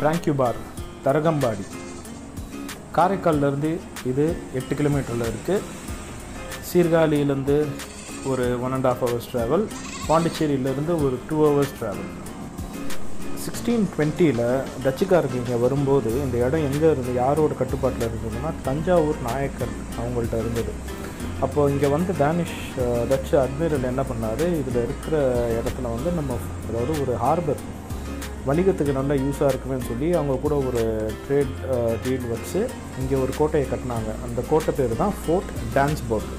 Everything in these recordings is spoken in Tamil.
ட்ராங்க்யூபார் தரகம்பாடி. காரைக்கால்லேருந்து இது எட்டு கிலோமீட்டரில் இருக்குது சீர்காழியிலேருந்து ஒரு one and half hours travel பாண்டிச்சேரியிலேருந்து ஒரு டூ ஹவர்ஸ் ட்ராவல் சிக்ஸ்டீன் டுவெண்ட்டியில் டச்சுக்காரங்க இங்கே வரும்போது இந்த இடம் எங்கே இருந்து யாரோட கட்டுப்பாட்டில் இருந்ததுன்னா தஞ்சாவூர் நாயக்கர் அவங்கள்ட்ட இருந்தது. அப்போ இங்கே வந்து டேனிஷ் டச்சு அட்மிரல் என்ன பண்ணார்? இதில் இருக்கிற இடத்துல வந்து நம்ம அதாவது ஒரு ஹார்பர் வணிகத்துக்கு நல்லா யூஸாக இருக்குமேன்னு சொல்லி அவங்க கூட ஒரு ட்ரேட் டீல் வச்சு இங்கே ஒரு கோட்டையை கட்டினாங்க. அந்த கோட்டை பேர் தான் ஃபோர்ட் டான்ஸ்பர்க்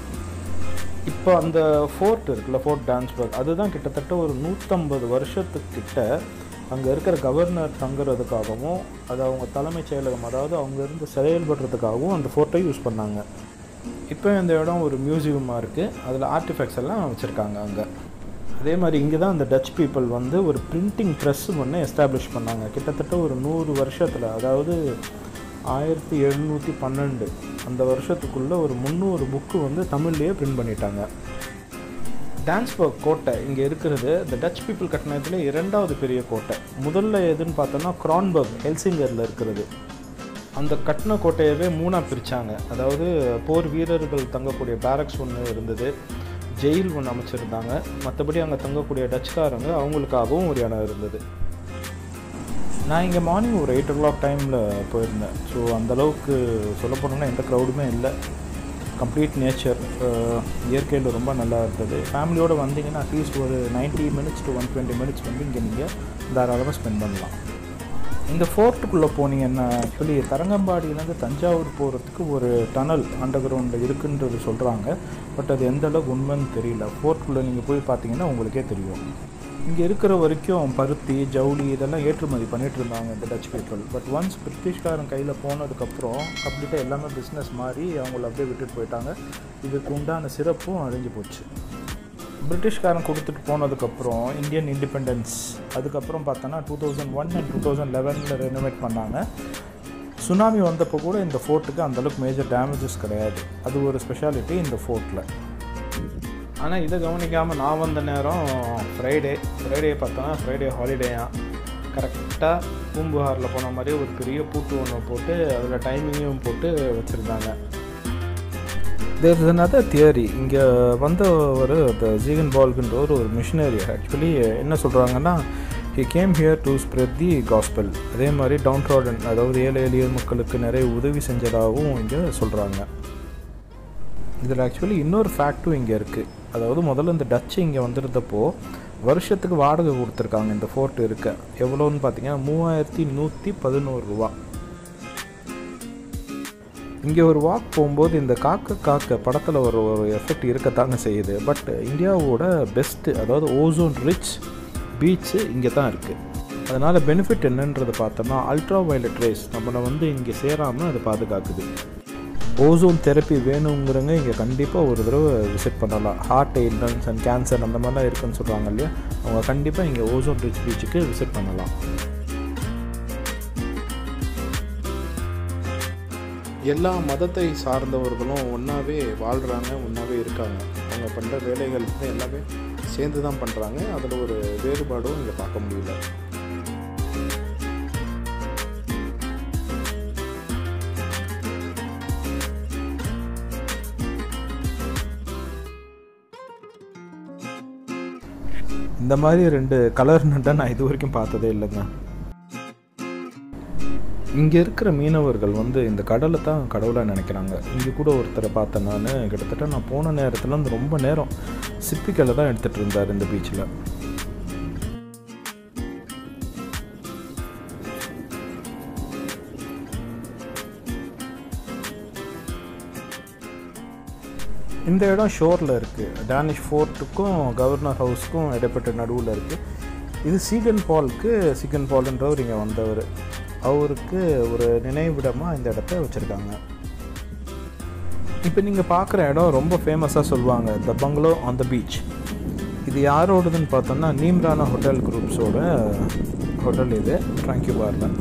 இப்போ அந்த ஃபோர்ட் இருக்குல்ல ஃபோர்ட் டான்ஸ்பர்க் அதுதான் கிட்டத்தட்ட ஒரு நூற்றம்பது வருஷத்துக்கிட்ட அங்கே இருக்கிற கவர்னர் தங்குறதுக்காகவும் அது அவங்க தலைமைச் செயலகம் அதாவது அவங்க இருந்து செயல்படுறதுக்காகவும் அந்த ஃபோர்ட்டை யூஸ் பண்ணாங்க. இப்போ இந்த இடம் ஒரு மியூசியமாக இருக்குது அதில் ஆர்டிஃபெக்ட்ஸ் எல்லாம் வச்சுருக்காங்க அங்கே. அதே மாதிரி இங்கே தான் அந்த டச் பீப்புள் வந்து ஒரு பிரிண்டிங் ப்ரெஸ் ஒன்று எஸ்டாப்ளிஷ் பண்ணாங்க. கிட்டத்தட்ட ஒரு நூறு வருஷத்தில் அதாவது ஆயிரத்தி எழுநூற்றி பன்னெண்டு. அந்த வருஷத்துக்குள்ளே ஒரு முந்நூறு புக்கு வந்து தமிழ்லேயே பிரிண்ட் பண்ணிட்டாங்க. டான்ஸ்பர்க் கோட்டை இங்கே இருக்கிறது இந்த டச் பீப்புள் கட்டினதுல இரண்டாவது பெரிய கோட்டை. முதல்ல எதுன்னு பார்த்தோன்னா கிரான்பர்க் ஹெல்சிங்கரில் இருக்கிறது. அந்த கட்டின கோட்டையவே மூணாக பிரித்தாங்க அதாவது போர் வீரர்கள் தங்கக்கூடிய பேரக்ஸ் ஒன்று இருந்தது. ஜெயில் ஒன்று அமைச்சிருந்தாங்க. மற்றபடி அங்கே தங்கக்கூடிய டச்சுக்காரங்க அவங்களுக்காகவும் ஒரு இடம் இருந்தது. நான் இங்கே மார்னிங் ஒரு எயிட் ஓ கிளாக் டைமில் போயிருந்தேன் ஸோ அந்தளவுக்கு சொல்ல போனோம்னா எந்த க்ரௌடுமே இல்லை. கம்ப்ளீட் நேச்சர் இயற்கையில் ரொம்ப நல்லா இருந்தது. ஃபேமிலியோடு வந்தீங்கன்னா அட்லீஸ்ட் ஒரு 90 minutes to one twenty minutes வந்து இங்கே நீங்கள் தாராளமாக ஸ்பெண்ட் பண்ணலாம். இந்த ஃபோர்ட்டுக்குள்ளே போனீங்கன்னா ஆக்சுவலி தரங்கம்பாடியிலேருந்து தஞ்சாவூர் போகிறதுக்கு ஒரு டனல் அண்டர் கிரவுண்டில் இருக்குன்றது சொல்கிறாங்க. பட் அது எந்த அளவுக்கு உண்மைன்னு தெரியல. ஃபோர்ட்டுக்குள்ளே நீங்கள் போய் பார்த்தீங்கன்னா உங்களுக்கே தெரியும். இங்கே இருக்கிற வரைக்கும் பருத்தி ஜவுளி இதெல்லாம் ஏற்றுமதி பண்ணிட்டு இருந்தாங்க இந்த டச் பீப்புள் பட் ஒன்ஸ் பிரிட்டிஷ்காரன் கையில் போனதுக்கப்புறம் கம்ப்ளீட்டாக எல்லாமே பிஸ்னஸ் மாறி அவங்கள அப்படியே விட்டுட்டு போயிட்டாங்க. இதுக்கு உண்டான சிறப்பும் அழிஞ்சு போச்சு. பிரிட்டிஷ்காரன் கொடுத்துட்டு போனதுக்கப்புறம் இந்தியன் இண்டிபெண்டன்ஸ் அதுக்கப்புறம் பார்த்தோன்னா two thousand one and two thousand லெவனில் ரெனோவேட் பண்ணாங்க. சுனாமி வந்தப்போ கூட இந்த ஃபோர்ட்டுக்கு அந்தளவுக்கு மேஜர் டேமேஜஸ் கிடையாது. அது ஒரு ஸ்பெஷாலிட்டி இந்த ஃபோர்ட்டில் ஆனால் இதை கவனிக்காமல் நான் வந்த நேரம் ஃப்ரைடே ஃப்ரைடே பார்த்தோன்னா ஃப்ரைடே ஹாலிடேயா கரெக்டாக பூம்புகாரில் போன மாதிரி ஒரு பெரிய பூட்டு ஒன்று போட்டு அதில் டைமிங்கையும் போட்டு வச்சுருந்தாங்க. தேர் இஸ் another தியரி இங்கே வந்த ஒரு ஜீகன் பால்குன்ற ஒரு ஒரு மிஷினரி ஆக்சுவலி என்ன சொல்கிறாங்கன்னா he came here to spread the gospel அதே மாதிரி டவுன் ட்ராடன் அதாவது ஏழை எளிய மக்களுக்கு நிறைய உதவி செஞ்சதாகவும் இங்கே சொல்கிறாங்க இதில் ஆக்சுவலி இன்னொரு ஃபேக்ட்டும் இங்கே இருக்குது அதாவது முதல்ல இந்த டச்சு இங்கே வந்திருந்தப்போ வருஷத்துக்கு வாடகை கொடுத்துருக்காங்க இந்த ஃபோர்ட் இருக்க. எவ்வளோன்னு பார்த்தீங்கன்னா மூவாயிரத்தி நூற்றி பதினோரு ரூபா. இங்கே ஒரு வாக் போகும்போது இந்த காக்க காக்க படத்தில் ஒரு ஒரு எஃபெக்ட் இருக்கத்தாங்க செய்யுது. பட் இந்தியாவோட பெஸ்ட்டு அதாவது ஓசோன் ரிச் பீச்சு இங்கே தான் இருக்குது அதனால் பெனிஃபிட் என்னன்றது பார்த்தோம்னா அல்ட்ரா வயலட் ரேஸ் நம்மளை வந்து இங்கே சேராமல் அது பாதுகாக்குது. ஓசோன் தெரப்பி வேணுங்கிறவங்க இங்கே கண்டிப்பாக ஒரு தடவை விசிட் பண்ணலாம். ஹார்ட் எயில்னஸ் அண்ட் கேன்சர் அந்த மாதிரிலாம் இருக்குன்னு சொல்கிறாங்க இல்லையா? அவங்க கண்டிப்பாக இங்கே ஓசோன் ரிச் பீச்சுக்கு விசிட் பண்ணலாம். எல்லா மதத்தை சார்ந்தவர்களும் ஒன்றாவே வாழ்கிறாங்க ஒன்றாவே இருக்காங்க. அவங்க பண்ணுற வேலைகள் வந்து எல்லாமே சேர்ந்து தான் பண்ணுறாங்க அதில் ஒரு வேறுபாடும் இங்கே பார்க்க முடியல. இந்த மாதிரி ரெண்டு கலர் நட்டை நான் இது வரைக்கும் பார்த்ததே இல்லைங்க. இங்கே இருக்கிற மீனவர்கள் வந்து இந்த கடலை தான் கடவுளாக நினைக்கிறாங்க. இங்கே கூட ஒருத்தரை பார்த்தேன் நான். கிட்டத்தட்ட நான் போன நேரத்தில் வந்து ரொம்ப நேரம் சிப்பிக்கலை தான் எடுத்துகிட்டு இருந்தார் இந்த பீச்சில் இந்த இடம் ஷோரில் இருக்குது டேனிஷ் ஃபோர்ட்டுக்கும் கவர்னர் ஹவுஸ்க்கும் இடைப்பட்ட நடுவில் இருக்குது இது சீகன் பால்க்கு சீகன் பால்ன்றவர் இங்கே வந்தவர். அவருக்கு ஒரு நினைவிடமாக இந்த இடத்த வச்சுருக்காங்க. இப்போ நீங்கள் பார்க்குற இடம் ரொம்ப ஃபேமஸாக சொல்லுவாங்க த பங்களோ ஆன் த பீச் இது யாரோடதுன்னு பார்த்தோம்னா நீம்ரானா ஹோட்டல் குரூப்ஸோட ஹோட்டல் இது. ட்ராங்க்யூ பாரில்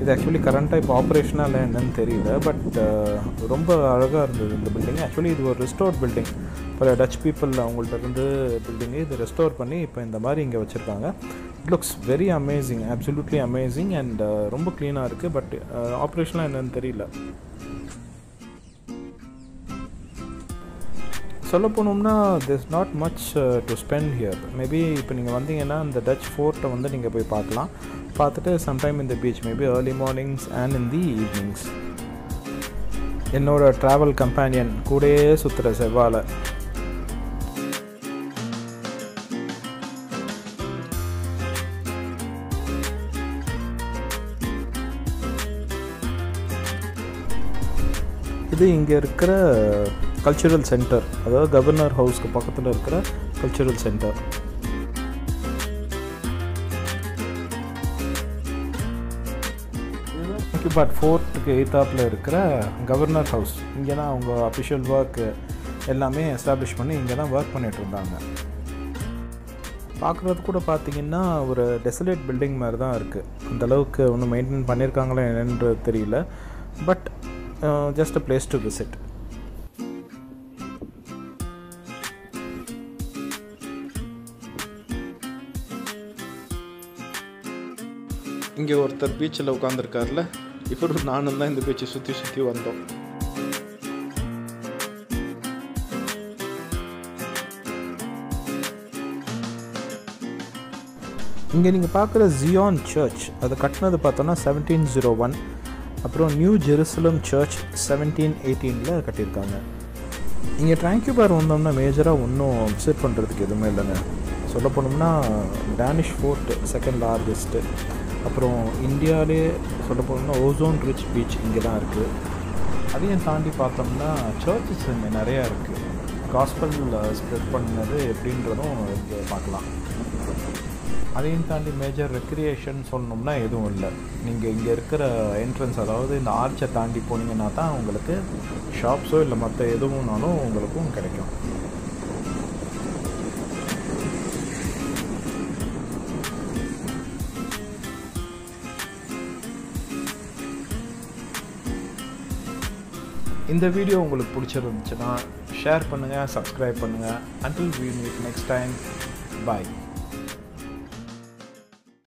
இது ஆக்சுவலி கரண்ட்டாக இப்போ ஆப்ரேஷனாக இல்லை என்னன்னு தெரியல பட் uh, ரொம்ப அழகாக இருந்தது இந்த பில்டிங் ஆக்சுவலி இது ஒரு ரெஸ்டோர்ட் பில்டிங் பல டச் பீப்புள் அவங்கள்ட்ட இருந்து பில்டிங்கு இது ரெஸ்டோர் பண்ணி இப்போ இந்த மாதிரி இங்கே வச்சுருக்காங்க. It looks very amazing absolutely amazing and ரொம்ப க்ளீனாக இருக்குது பட் ஆப்ரேஷனாக என்னன்னு தெரியல. சொல்ல போனோம்னா this not much to spend here maybe இப்போ நீங்கள் வந்தீங்கன்னா இந்த டச் ஃபோர்ட்டை வந்து நீங்கள் போய் பார்க்கலாம். பார்த்துட்டு சம்டைம் இந்த beach maybe early mornings and in the evenings என்னோட ட்ராவல் கம்பேனியன் கூடயே சுற்றுற செவ்வாழை. இது இங்கே இருக்கிற கல்ச்சுரல் சென்டர் அதாவது கவர்னர் ஹவுஸ்க்கு பக்கத்தில் இருக்கிற கல்ச்சுரல் சென்டர் பார்ட் ஃபோர்த்துக்கு எய்த்தாப்பில் இருக்கிற கவர்னர் ஹவுஸ் இங்கே தான் அவங்க அஃபிஷியல் ஒர்க் எல்லாமே எஸ்டாப்ளிஷ் பண்ணி இங்கே தான் ஒர்க் பண்ணிகிட்டு இருந்தாங்க. பார்க்குறது கூட பார்த்தீங்கன்னா ஒரு டெசலேட் பில்டிங் மாதிரி தான் இருக்குது அந்தளவுக்கு ஒன்றும் மெயின்டைன் பண்ணியிருக்காங்களா என்னன்றது தெரியல. But just a place to visit இங்கே ஒருத்தர் பீச்சில் உட்காந்துருக்காருல இவரும் நானும் தான் இந்த பேச்சை சுற்றி சுற்றி வந்தோம் இங்கே நீங்கள் பார்க்குற ஜியான் சர்ச் அதை கட்டினது பார்த்தோன்னா செவன்டீன் ஜீரோ ஒன் அப்புறம் நியூ ஜெருசலம் சர்ச் செவன்டீன் எயிட்டீனில் கட்டியிருக்காங்க இங்கே ட்ராங்க்யூ பார் வந்தோம்னா மேஜராக ஒன்றும் விசிட் பண்ணுறதுக்கு எதுவுமே இல்லைங்க சொல்ல போனோம்னா டேனிஷ் ஃபோர்ட் செகண்ட் லார்ஜஸ்ட்டு அப்புறம் இந்தியாவிலே சொல்ல போனோம்னா ஓசோன் ரிச் பீச் இங்கே தான் இருக்குது அதையும் தாண்டி பார்த்தோம்னா சர்ச்சஸ் இங்கே நிறையா இருக்குது காஸ்பல் ஸ்ப்ரெட் பண்ணது எப்படின்றதும் இங்கே பார்க்கலாம். அதையும் தாண்டி மேஜர் ரெக்ரியேஷன் சொல்லணும்னா எதுவும் இல்லை. நீங்கள் இங்கே இருக்கிற என்ட்ரன்ஸ் அதாவது இந்த ஆர்ச்சை தாண்டி போனீங்கன்னா தான் உங்களுக்கு ஷாப்ஸோ இல்லை மற்ற எதுவும்னாலும் உங்களுக்கும் கிடைக்கும். இந்த வீடியோ உங்களுக்கு பிடிச்சிருந்துச்சுன்னா ஷேர் பண்ணுங்கள் சப்ஸ்கிரைப் பண்ணுங்கள் அண்டில் வீ மீட் நெக்ஸ்ட் டைம் பாய்